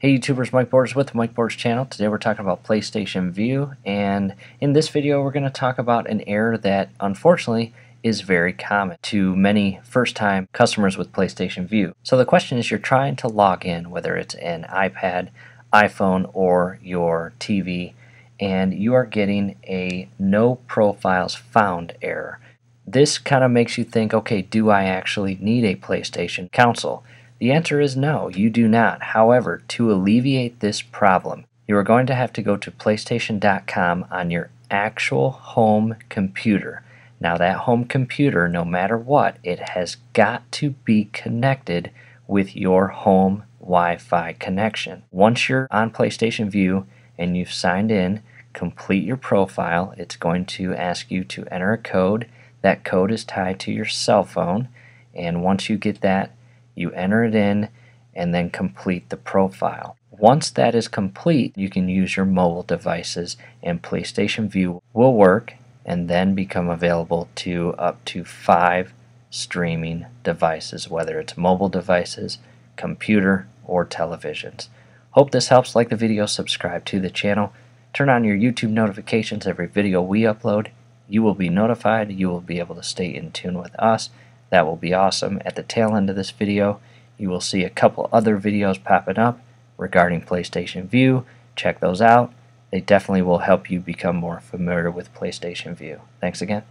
Hey YouTubers, Mike Borders with the Mike Borders channel. Today we're talking about PlayStation Vue and in this video we're going to talk about an error that unfortunately is very common to many first-time customers with PlayStation Vue. So the question is you're trying to log in whether it's an iPad, iPhone, or your TV and you are getting a no profiles found error. This kind of makes you think, okay, do I actually need a PlayStation console? The answer is no, you do not. However, to alleviate this problem, you are going to have to go to PlayStation.com on your actual home computer. Now, that home computer, no matter what, it has got to be connected with your home Wi Fi connection. Once you're on PlayStation Vue and you've signed in, complete your profile. It's going to ask you to enter a code. That code is tied to your cell phone, and once you get that, you enter it in and then complete the profile. Once that is complete, you can use your mobile devices and PlayStation Vue will work and then become available to up to five streaming devices, whether it's mobile devices, computer, or televisions. Hope this helps. Like the video, subscribe to the channel, turn on your YouTube notifications every video we upload. You will be notified. You will be able to stay in tune with us. That will be awesome. At the tail end of this video, you will see a couple other videos popping up regarding PlayStation Vue. Check those out. They definitely will help you become more familiar with PlayStation Vue. Thanks again.